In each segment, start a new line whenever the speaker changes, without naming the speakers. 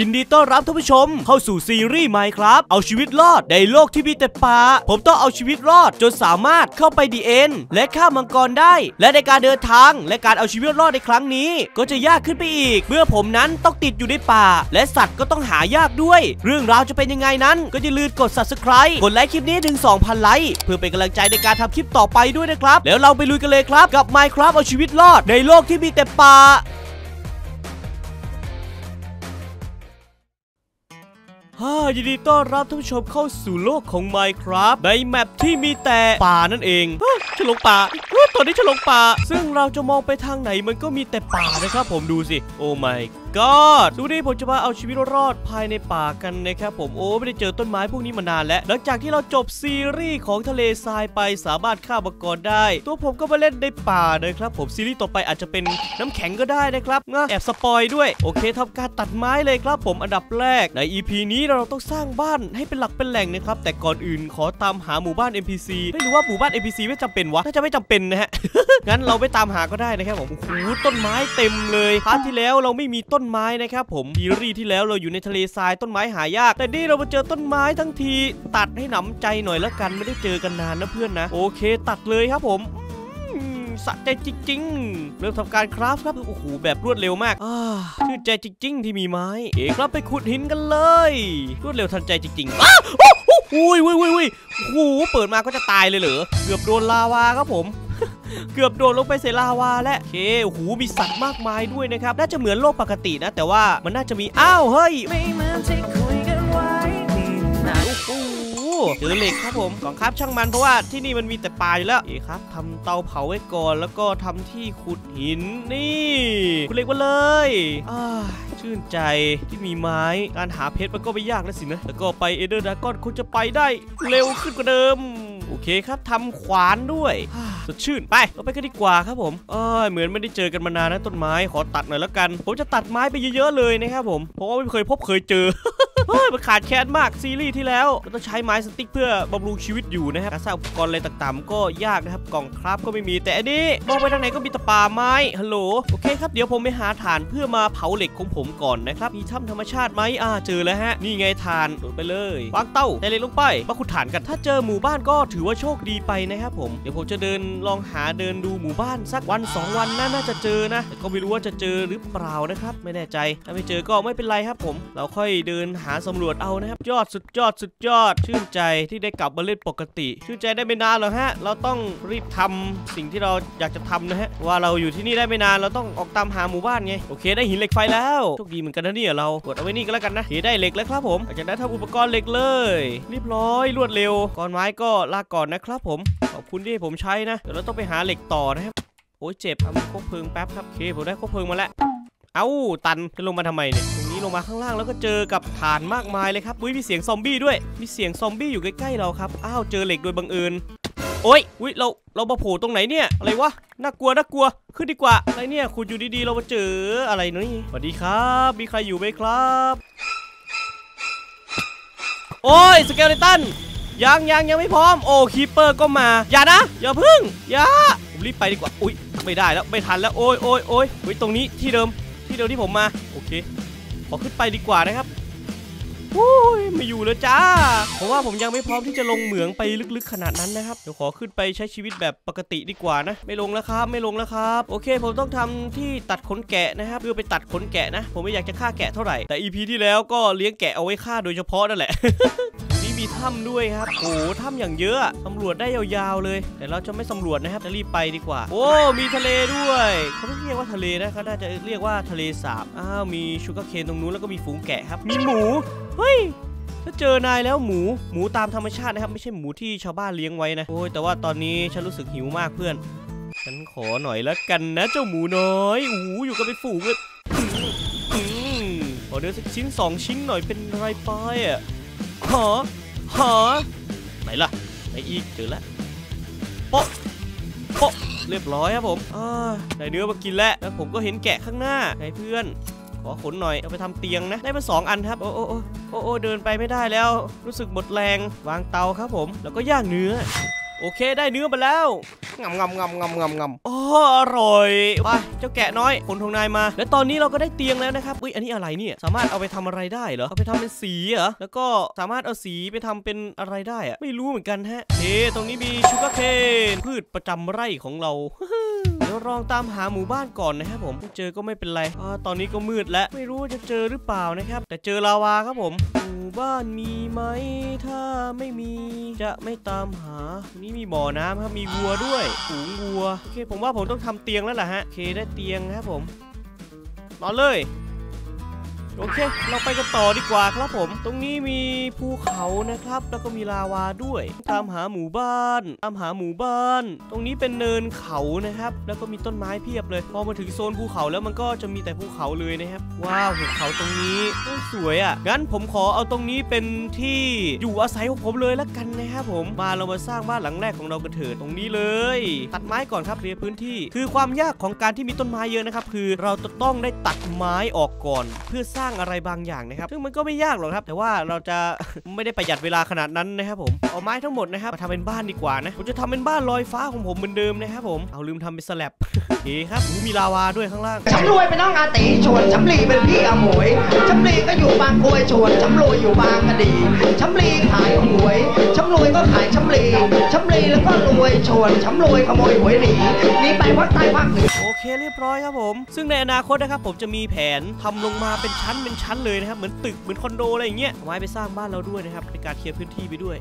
ยินดีต้อนรับท่านผู้ชมเข้าสู่ซีรีส์ไมครับ เอาชีวิตรอดในโลกที่มีแต่ป่า ผมต้องเอาชีวิตรอดจนสามารถเข้าไปดีเอ็นและฆ่ามังกรได้ และในการเดินทางและการเอาชีวิตรอดในครั้งนี้ ก็จะยากขึ้นไปอีก เมื่อผมนั้นต้องติดอยู่ในป่า และสัตว์ก็ต้องหายากด้วย เรื่องราวจะเป็นยังไงนั้น ก็อย่าลืมกด subscribe กดไลค์คลิปนี้ถึง 2,000 ไลค์เพื่อเป็นกำลังใจในการทำคลิปต่อไปด้วยนะครับ แล้วเราไปลุยกันเลยครับ กับ Minecraft เอาชีวิตรอดในโลกที่มีแต่ป่า ฮ่ายินดีต้อนรับท่านผู้ชมเข้าสู่โลกของ Minecraft ในแมปที่มีแต่ป่านั่นเองฮะฉลงป่าฮะตอนนี้ฉลงป่า ซึ่งเราจะมองไปทางไหนมันก็มีแต่ป่านะครับผมดูสิ โอ้ my god ดูดิผมจะมาเอาชีวิตรอดภายในป่ากันนะครับผมโอ้ไม่ได้เจอต้นไม้พวกนี้มานานแล้ว หลังจากที่เราจบซีรีส์ของทะเลทรายไปสามารถฆ่ามังกรได้ ตัวผมก็มาเล่นในป่านะครับ ผมซีรีส์ต่อไปอาจจะเป็นน้ำแข็งก็ได้นะครับนะแอบสปอยด้วยโอเคทำการตัดไม้เลยครับผมอันดับแรกใน EP นี้เราต้องสร้างบ้านให้เป็นหลักเป็นแหล่งนะครับแต่ก่อนอื่นขอตามหาหมู่บ้าน NPC ไม่รู้ว่าหมู่บ้าน NPC ไม่จำเป็นวะน่าจะไม่จำเป็นนะฮะงั้นเราไปตามหาก็ได้นะครับผมโอ้โหต้นไม้เต็มเลยพาร์ทที่แล้วเราไม่มีต้น้นไม้นะครับผมซีรีส์ที่แล้วเราอยู่ในทะเลทรายต้นไม้หายาก แต่นี่เรามาเจอต้นไม้ทั้งที ตัดให้หนำใจหน่อยแล้วกันไม่ได้เจอกันนานนะเพื่อนนะ โอเค ตัดเลยครับผมสะใจจริงๆ เริ่มทำการคราฟครับ โอ้โห แบบรวดเร็วมากชื่นใจจริง ๆ ที่มีไม้ เอกครับไปขุดหินกันเลย รวดเร็วทันใจจริงๆอ้าวโอ้โหอุ้ยอุ้ยอุ้ยอุ้ยโอ้โห เปิดมาก็จะตายเลยเหรอ เกือบโดนลาวาครับผม เกือบโดนลงไปเซลาวาแล้วโอเคโอ้โหมีสัตว์มากมายด้วยนะครับ น่าจะเหมือนโลกปกตินะ แต่ว่ามันน่าจะมี อ้าวเฮ้ย
ไม่เหมือนที่คุยกันไว้นี่นะ
โอ้โหเจอเหล็กครับผมก่อนครับช่างมันเพราะว่าที่นี่มันมีแต่ปลาอยู่แล้วโอเคครับทำเตาเผาไว้ก่อนแล้วก็ทำที่ขุดหินนี่ขุดเหล็กมาเลยอ่าชื่นใจที่มีไม้การหาเพชรมันก็ไม่ยากแล้วสินะแล้วก็ไปเอเดอร์ดากอนคงจะไปได้เร็วขึ้นกว่าเดิม โอเคครับทำขวานด้วยสดชื่นไปเราไปกันดีกว่าครับผมเอ้ยเหมือนไม่ได้เจอกันมานานนะต้นไม้ขอตัดหน่อยแล้วกัน ผมจะตัดไม้ไปเยอะๆเลยนะครับผมเพราะว่าไม่เคยพบเคยเจอเฮ้ยมันขาดแคลนมากซีรีส์ที่แล้วเราต้องใช้ไม้สติ๊กเพื่อบำรุงชีวิตอยู่นะครับการสร้างอุปกรณ์อะไรต่างๆ ก็ยากนะครับกล่องครับก็ไม่มีแต่อันนี้มองไปทางไหนก็มีต่ป่าไม้ฮัลโหลโอเคครับเดี๋ยวผมไปหาถ่านเพื่อมาเผาเหล็กของผมก่อนนะครับมีถ้ำธรรมชาติไหมอ่าเจอแล้วฮะนี่ไงถ่านโดดไปเลยวางเต้าใส่เหล็กลงไปมาขุดถ่านกันถ้าเจอหมู่บ้านก็ถือือว่าโชคดีไปนะครับผม เดี๋ยวผมจะเดินลองหาเดินดูหมู่บ้านสักวันสองวันน่าน่าจะเจอนะแต่ก็ไม่รู้ว่าจะเจอหรือเปล่านะครับ ไม่แน่ใจ ถ้าไม่เจอก็ไม่เป็นไรครับผม เราค่อยเดินหาสำรวจเอานะครับ ยอดสุดยอดสุดยอด ชื่นใจที่ได้กลับมาเล่นปกติ ชื่นใจได้ไม่นานหรอกฮะ เราต้องรีบทำสิ่งที่เราอยากจะทำนะฮะ ว่าเราอยู่ที่นี่ได้ไม่นาน เราต้องออกตามหาหมู่บ้านไง โอเคได้หินเหล็กไฟแล้วโชคดีเหมือนกันนะเนี่ยเรากดเอาไว้นี่ก็แล้วกันนะเคได้เหล็กแล้วครับผมหลังจากนั้นทำอุปกรณ์เหล็กเลยเรียบร้อยรวดเร็วก้อนไม้ก็ลากก่อนนะครับผม ขอบคุณที่ให้ผมใช้นะ เดี๋ยวเราต้องไปหาเหล็กต่อนะครับ โอ้ยเจ็บเอาคบเพลิงแป๊บครับ โอเค ผมได้คบเพลิงมาแล้ว เอ้า ตันจะลงมาทำไมเนี่ยตรงนี้ลงมาข้างล่างแล้วก็เจอกับฐานมากมายเลยครับอุ้ยมีเสียงซอมบี้ด้วย มีเสียงซอมบี้อยู่ใกล้ๆเราครับ อ้าว เจอเหล็กโดยบังเอิญโอ๊ยอุ้ยเรา เรามาโผล่ตรงไหนเนี่ย อะไรวะ น่ากลัว น่ากลัว ขึ้นดีกว่า อะไรเนี่ย คุณอยู่ดีๆ เรามาเจออะไรนี่สวัสดีครับ มีใครอยู่ไหมครับ โอ้ย skeleton ยังยังยังไม่พร้อม โอ้ creeper ก็มา อย่านะ อย่าเพิ่ง อย่า ผมรีบไปดีกว่า อุ้ยไม่ได้แล้ว ไม่ทันแล้ว โอ้ยโอ้ยโอ้ยเฮ้ยตรงนี้ที่เดิม ที่เดิมที่ผมมา โอเค ขอขึ้นไปดีกว่านะครับโอ้ยไม่อยู่แล้วจ้า เพราะว่าผมยังไม่พร้อมที่จะลงเหมืองไปลึกๆขนาดนั้นนะครับ เดี๋ยวขอขึ้นไปใช้ชีวิตแบบปกติดีกว่านะ ไม่ลงแล้วครับ ไม่ลงแล้วครับ โอเค ผมต้องทำที่ตัดขนแกะนะครับเพื่อไปตัดขนแกะนะ ผมไม่อยากจะฆ่าแกะเท่าไหร่ แต่ EP ที่แล้วก็เลี้ยงแกะเอาไว้ฆ่าโดยเฉพาะนั่นแหละ มีถ้ำด้วยครับโอ้โหถ้ำอย่างเยอะสำรวจได้ยาวๆเลยแต่เราจะไม่สำรวจนะครับจะรีบไปดีกว่า โอ้มีทะเลด้วยเขาไม่เรียกว่าทะเลนะเขาน่าจะเรียกว่าทะเลสาบอ้าวมีชูการ์เคนตรงนู้นแล้วก็มีฝูงแกะครับมีหมูเฮ้ยถ้าเจอนายแล้วหมูหมูตามธรรมชาตินะครับ ไม่ใช่หมูที่ชาวบ้านเลี้ยงไว้นะโอ้ยแต่ว่าตอนนี้ฉันรู้สึกหิวมากเพื่อน ฉันขอหน่อยละกันนะเจ้าหมูน้อยโอ้โหอยู่กันเป็นฝูงเลยอืมอืมขอเนื้อสักชิ้นสองชิ้นหน่อยเป็นไรไปอะหอ หาไหนล่ะไหนอีกเจอแล้วโป๊ะโป๊ะเรียบร้อยครับผมได้เนื้อมากินแล้วแล้วผมก็เห็นแกะข้างหน้าไงเพื่อน ขอขนหน่อยเอาไปทำเตียงนะ ได้มาสองอันครับ โอ้โอ้โอ้โอ้เดินไปไม่ได้แล้ว รู้สึกหมดแรงวางเตาครับผม แล้วก็ย่างเนื้อ โอเคได้เนื้อมาแล้วงำงำงำงำงำงำอ๋ออร่อยไปเจ้าแกะน้อยผลของนายมา และตอนนี้เราก็ได้เตียงแล้วนะครับอุ้ยอันนี้อะไรเนี่ย สามารถเอาไปทำอะไรได้เหรอเอาไปทำเป็นสีเหรอแล้วก็สามารถเอาสีไปทำเป็นอะไรได้อะไม่รู้เหมือนกันฮะเฮ้ตรงนี้มีชูการ์เคนพืชประจำไร่ของเราเดี๋ ยวลองตามหาหมู่บ้านก่อนนะครับผมไม่เจอก็ไม่เป็นไรอตอนนี้ก็มืดแล้วไม่รู้จะเจอหรือเปล่านะครับ แต่เจอลาวาครับผมหมู่บ้านมีไหมถ้าไม่มีจะไม่ตามหานี่มีบ่อน้ำครับมีวัวด้วยฝูงวัวโอเคผมว่าผมต้องทำเตียงแล้วแหละฮะโอเคได้เตียงครับผมนอนเลย โอเค เราไปกันต่อดีกว่าครับผม ตรงนี้มีภูเขานะครับ แล้วก็มีลาวาด้วย ตามหาหมู่บ้าน ตามหาหมู่บ้าน ตรงนี้เป็นเนินเขานะครับ แล้วก็มีต้นไม้เพียบเลย พอมาถึงโซนภูเขาแล้วมันก็จะมีแต่ภูเขาเลยนะครับ ว้าวภูเขาตรงนี้โอ้ยสวยอะ งั้นผมขอเอาตรงนี้เป็นที่อยู่อาศัยของผมเลยละกันนะครับผม มาเรามาสร้างบ้านหลังแรกของเรากันเถิดตรงนี้เลย ตัดไม้ก่อนครับเคลียร์พื้นที่ คือความยากของการที่มีต้นไม้เยอะนะครับ คือเราจะต้องได้ตัดไม้ออกก่อน เพื่อสร้างอะไรบางอย่างนะครับ ซึ่งมันก็ไม่ยากหรอกครับ แต่ว่าเราจะไม่ได้ประหยัดเวลาขนาดนั้นนะครับผมเอาไม้ทั้งหมดนะครับมาทำเป็นบ้านดีกว่านะผมจะทำเป็นบ้านลอยฟ้าของผมเหมือนเดิมนะครับผมเอาลืมทำเป็นสลับโอเคครับอู้มีลาวาด้วยข้างล่าง
ชำรวยเป็นน้องอาตีชวนชำลีเป็นพี่อาหมวยชำลีก็อยู่บางกรวยชวนชำรวยอยู่บางกะดีชำลีขายหวยชำรวยก็ขายชำลีชำลีแล้วก็รวยชวนชำรวยขโมยหวยหนีหนีไปภาคใต้ภาคเหนือ
โอเคเรียบร้อยครับผม ซึ่งในอนาคตนะครับผมจะมีแผนทำลงมาเป็นชั้นเป็นชั้นเลยนะครับ เหมือนตึกเหมือนคอนโดอะไรอย่างเงี้ยไว้ไปสร้างบ้านเราด้วยนะครับในการเคลียร์พื้นที่ไปด้วย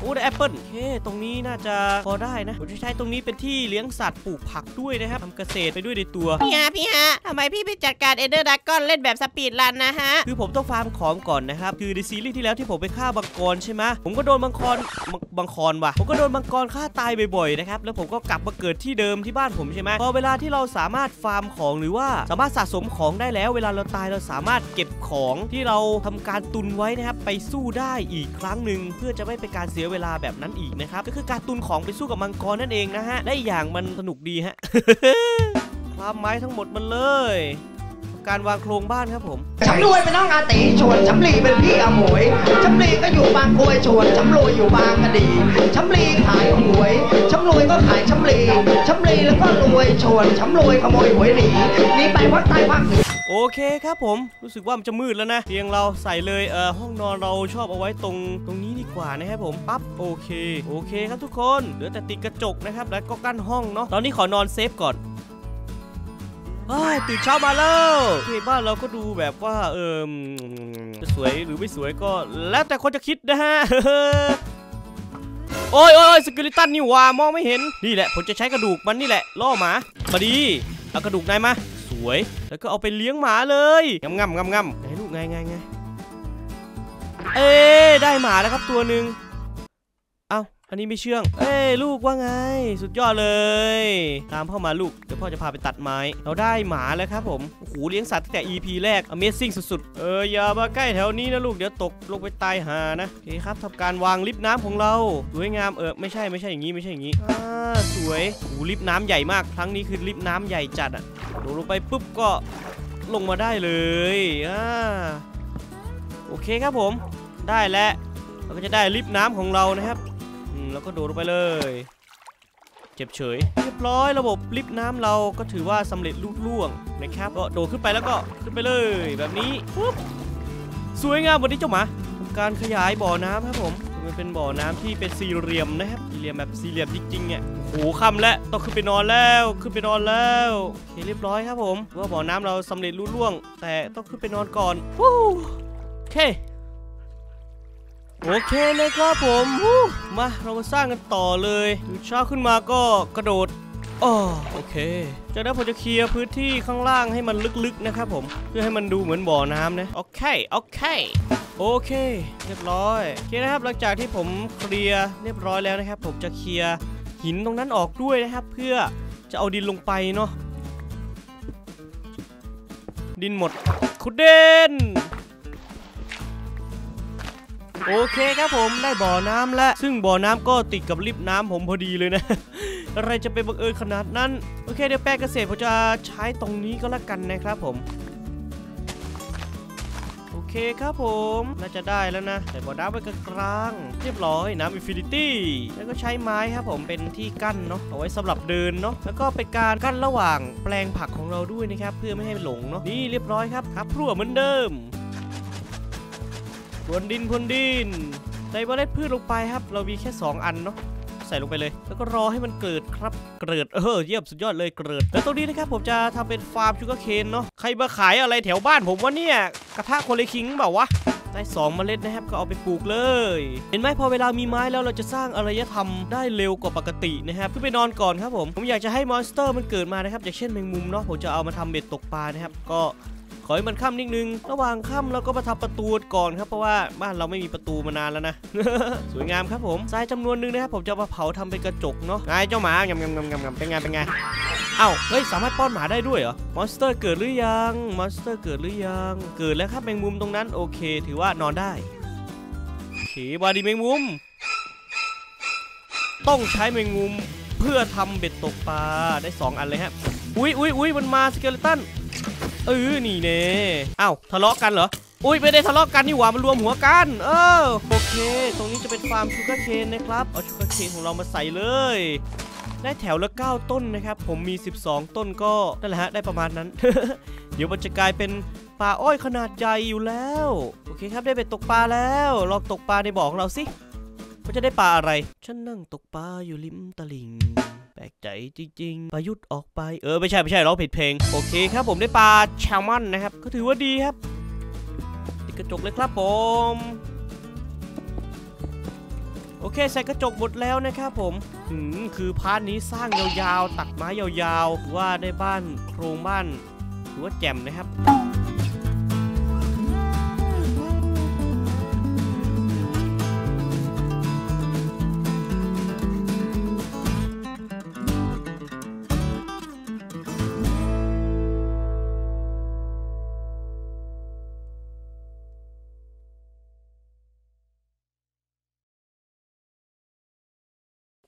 โอ้ได้แอปเปิลโอเคตรงนี้น่าจะพอได้นะผมจะใช้ตรงนี้เป็นที่เลี้ยงสัตว์ปลูกผักด้วยนะครับทำเกษตรไปด้วยในตัว
พี่ฮะพี่ฮะทำไมพี่ไปจัดการ Ender Dragon เล่นแบบ speedrun นะฮะ
คือผมต้องฟาร์มของก่อนนะครับ คือในซีรีส์ที่แล้วที่ผมไปฆ่ามังกรใช่ไหมผมก็โดนมังกรมังมังกรว่ะ ผมก็โดนมังกรฆ่าตายบ่อยๆนะครับ แล้วผมก็กลับมาเกิดที่เดิมที่บ้านผมใช่ไหมพอเวลาที่เราสามารถฟาร์มของหรือว่าสามารถสะสมของได้แล้ว เวลาเราตายเราสามารถเก็บของที่เราทำการตุนไว้นะครับไปสู้ได้อีกครั้งหนึ่งเพื่อจะไม่เป็นการเสียเวลาแบบนั้นอีกนะครับก็คือการตุนของไปสู้กับมังกรนั่นเองนะฮะและอีกอย่างมันสนุกดีฮะความไม้ทั้งหมดมันเลยการวางโครงบ้านครับผม
ชำรวยเป็นน้องอาตีชวนชำลีเป็นพี่อาหมวยชำลีก็อยู่บางกรวยชวนชำรวยอยู่บางกะดีชำลีขายหวยชำรวยก็ขายชำลีชำลีแล้วก็รวยชวนชำรวยขโมยหวยหนีหนีไปภาคใต้ภาคเหนือ
โอเคครับผมรู้สึกว่ามันจะมืดแล้วนะเตียงเราใส่เลยเออห้องนอนเราชอบเอาไว้ตรงตรงนี้ดีกว่านะครับผมปั๊บโอเคโอเคครับทุกคนเหลือแต่ติดกระจกนะครับแล้วก็กั้นห้องเนาะตอนนี้ขอนอน save ก่อนตื่นเช้ามาแล้วโอเคบ้านเราก็ดูแบบว่าเออจะสวยหรือไม่สวยก็ แล้วแต่คนจะคิดนะฮะโอ้ยโอ้ย skeleton นี่หว่ามองไม่เห็นนี่แหละผมจะใช้กระดูกมันนี่แหละล่อหมามาดีเอากระดูกนายมา วยแล้วก็เอาไปเลี้ยงหมาเลยงำงำงำงำไหนลูกไงไงไงเอ้ได้หมาแล้วครับตัวหนึ่งเอันนี้ไม่เชื่องเอ้ยลูกว่าไง สุดยอดเลย ตามพ่อมาลูก เดี๋ยวพ่อจะพาไปตัดไม้ เราได้หมาแล้วครับผมโอ้โหเลี้ยงสัตว์ตั้งแต่ EP แรก Amazing สุดๆ เอออย่ามาใกล้แถวนี้นะลูก เดี๋ยวตกลงไปตายหานะโอเคครับทำการวางลิฟต์น้ำของเราสวยงามเออไม่ใช่ไม่ใช่อย่างนี้ไม่ใช่อย่างนี้อ่าสวยโอ้โหลิฟต์น้ำใหญ่มาก ครั้งนี้คือลิฟต์น้ำใหญ่จัดอะโดดลงไปปุ๊บก็ลงมาได้เลยอ่าโอเคครับผม ได้แล้วเราก็จะได้ลิฟต์น้ำของเรานะครับ แล้วก็โดดลงไปเลย เจ็บเฉย เรียบร้อยระบบลิฟต์น้ำเราก็ถือว่าสำเร็จลุล่วงนะครับ ก็โดดขึ้นไปแล้วก็ขึ้นไปเลยแบบนี้ปุ๊บสวยงามวันนี้เจ้าหมาการขยายบ่อน้ำครับผม มันเป็นบ่อน้ำที่เป็นสี่เหลี่ยมนะครับสี่เหลี่ยมแบบสี่เหลี่ยมจริงๆเนี่ยโอ้โหค่ำแล้วต้องขึ้นไปนอนแล้วขึ้นไปนอนแล้วโอเคเรียบร้อยครับผมว่าบ่อน้ำเราสำเร็จลุล่วง แต่ต้องขึ้นไปนอนก่อนวู้โอเค โอเคเลยครับผมมาเรามาสร้างกันต่อเลยตื่นเช้าขึ้นมาก็กระโดดอ๋อโอเคจากนั้นผมจะเคลียร์พื้นที่ข้างล่างให้มันลึกๆนะครับผมเพื่อให้มันดูเหมือนบ่อน้ำนะโอเคโอเคโอเคเรียบร้อยโอเคนะครับหลังจากที่ผมเคลียร์เรียบร้อยแล้วนะครับ ผมจะเคลียร์หินตรงนั้นออกด้วยนะครับ เพื่อจะเอาดินลงไปเนาะดินหมดขุดเดน โอเคครับผมได้บ่อน้ำแล้วซึ่งบ่อน้ำก็ติดกับลิฟต์น้ำผมพอดีเลยนะ อะไรจะไปบังเอิญขนาดนั้น โอเคเดี๋ยวแปลงเกษตรผมจะใช้ตรงนี้ก็แล้วกันนะครับผมโอเคครับผมน่าจะได้แล้วนะใส่บ่อน้ำไว้กลาง เรียบร้อยน้ำ infinity แล้วก็ใช้ไม้ครับผมเป็นที่กั้นเนาะเอาไว้สำหรับเดินเนาะแล้วก็เป็นการกั้นระหว่างแปลงผักของเราด้วยนะครับ เพื่อไม่ให้หลงเนาะนี่เรียบร้อยครับครับพลั่วเหมือนเดิม พรวนดินพรวนดินใส่เมล็ดพืชลงไปครับ เรามีแค่ 2 อันเนาะใส่ลงไปเลย แล้วก็รอให้มันเกิดครับ เกิดเออเยี่ยมสุดยอดเลยเกิดแล้วตรงนี้นะครับผมจะทำเป็นฟาร์ม sugarcane เนาะใครมาขายอะไรแถวบ้านผมวะเนี่ยกระทะ Korea King เปล่าวะได้สองเมล็ดนะครับก็เอาไปปลูกเลย เห็นไหมพอเวลามีไม้แล้วเราจะสร้างอารยธรรมได้เร็วกว่าปกตินะครับขึ้นไปนอนก่อนครับผมผมอยากจะให้ monster มันเกิดมานะครับอย่างเช่นแมงมุมเนาะผมจะเอามาทำเบ็ดตกปลานะครับก็ รอให้มันค่ำนิดนึง ระหว่างค่ำเราก็มาทำประตูก่อนครับเพราะว่าบ้านเราไม่มีประตูมานานแล้วนะ สวยงามครับผมทรายจำนวนหนึ่งนะครับผมจะมาเผาทำเป็นกระจกเนาะไงเจ้าหมางำงำงำงำงำเป็นไงเป็นไงเอ้าเฮ้ยสามารถป้อนหมาได้ด้วยเหรอ monster เกิดหรือยัง monster เกิดหรือยังเกิดแล้วครับแมงมุมตรงนั้นโอเค ถือว่านอนได้โอเคบาดีแมงมุม ต้องใช้แมงมุมเพื่อทำเบ็ดตกปลาได้ 2 อันเลยฮะอุ้ยอุ้ยอุ้ยมันมา skeleton เออนี่แน่เอ้าทะเลาะกันเหรออุ้ยไม่ได้ทะเลาะกันนี่หว่ามันรวมหัวกัน เออโอเค ตรงนี้จะเป็นฟาร์ม sugarcane นะครับเอา sugarcane ของเรามาใส่เลยได้แถวละ 9 ต้นนะครับ ผมมี 12 ต้นก็นั่นแหละฮะได้ประมาณนั้น เดี๋ยวมันจะกลายเป็นป่าอ้อยขนาดใหญ่อยู่แล้ว โอเคครับได้ไปตกปลาแล้ว ลองตกปลาในบ่อของเราสิ ว่าจะได้ปลาอะไร ฉันนั่งตกปลาอยู่ริมตลิ่งแปลกใจจริงๆ ประยุทธ์ออกไปเออไม่ใช่ไม่ใช่ร้องผิดเพลง โอเคครับผมได้ปลาแซลมอนนะครับ ก็ถือว่าดีครับติดกระจกเลยครับผมโอเคใส่กระจกหมดแล้วนะครับผมหืมคือพาร์ทนี้สร้างยาวๆ ตัดไม้ยาวๆถือว่าได้บ้านโครงบ้านถือว่าแจ่มนะครับ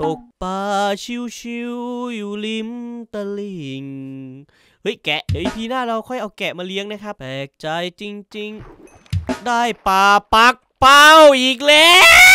ตกปลาชิวๆอยู่ริมตลิ่งเฮ้ยแกะเดี๋ยวอีพีหน้าเราค่อยเอาแกะมาเลี้ยงนะครับแปลกใจจริง ๆ ได้ปลาปักเป้าอีกแล้ว